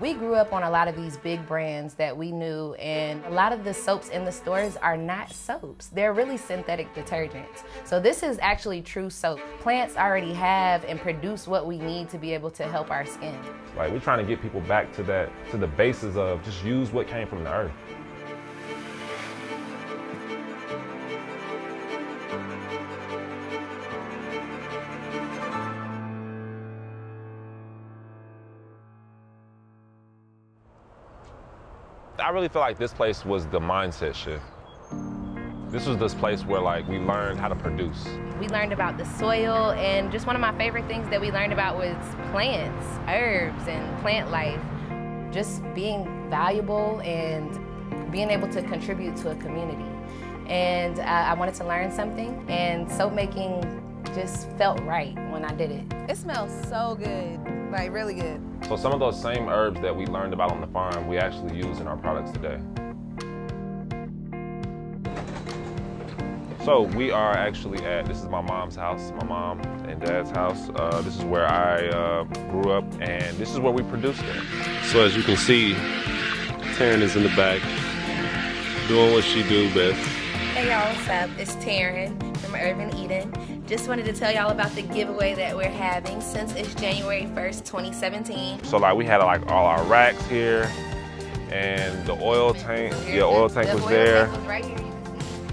We grew up on a lot of these big brands that we knew, and a lot of the soaps in the stores are not soaps. They're really synthetic detergents. So this is actually true soap. Plants already have and produce what we need to be able to help our skin. Like we're trying to get people back to that, to the basis of just use what came from the earth. I really feel like this place was the mindset shift. This was this place where like we learned how to produce. We learned about the soil and just one of my favorite things that we learned about was plants, herbs, and plant life. Just being valuable and being able to contribute to a community. And uh, I wanted to learn something and soap making just felt right when I did it. It smells so good, like really good. So some of those same herbs that we learned about on the farm, we actually use in our products today. So we are actually at, this is my mom's house, my mom and dad's house. Uh, this is where I uh, grew up and this is where we produced it. So as you can see, Taryn is in the back doing what she do best. Hey y'all, what's up? It's Taryn from Urban Eden. Just wanted to tell y'all about the giveaway that we're having since it's January 1st, 2017. So like we had like all our racks here and the oil tank, yeah, oil tank the was oil there. tank was right here.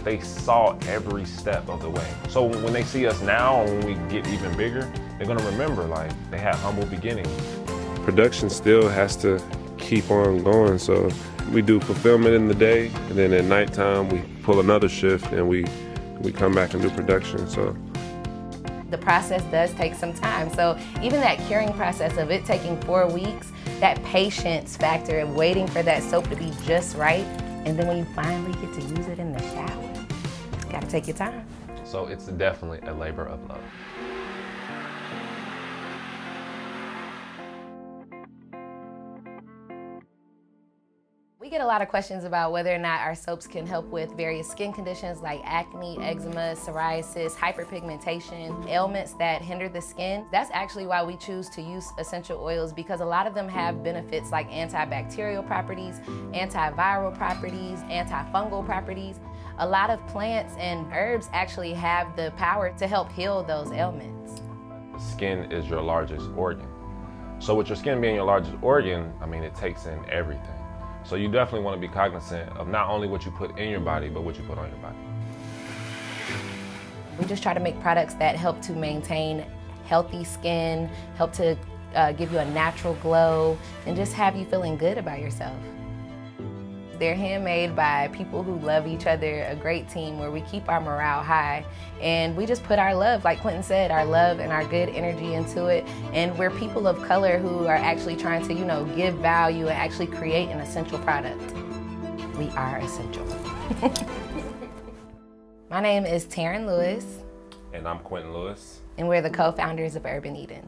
They saw every step of the way. So when they see us now, when we get even bigger, they're gonna remember like they had humble beginnings. Production still has to keep on going. So we do fulfillment in the day, and then at nighttime we pull another shift and we we come back and do production. So the process does take some time. So even that curing process of it taking four weeks, that patience factor of waiting for that soap to be just right, and then when you finally get to use it in the shower, gotta take your time. So it's definitely a labor of love. We get a lot of questions about whether or not our soaps can help with various skin conditions like acne, eczema, psoriasis, hyperpigmentation, ailments that hinder the skin. That's actually why we choose to use essential oils because a lot of them have benefits like antibacterial properties, antiviral properties, antifungal properties. A lot of plants and herbs actually have the power to help heal those ailments. Skin is your largest organ. So with your skin being your largest organ, I mean, it takes in everything. So you definitely want to be cognizant of not only what you put in your body, but what you put on your body. We just try to make products that help to maintain healthy skin, help to uh, give you a natural glow, and just have you feeling good about yourself. They're handmade by people who love each other, a great team where we keep our morale high. And we just put our love, like Quentin said, our love and our good energy into it. And we're people of color who are actually trying to, you know, give value and actually create an essential product. We are essential. My name is Taryn Lewis, And I'm Quentin Lewis. and we're the co-founders of Urban Eden.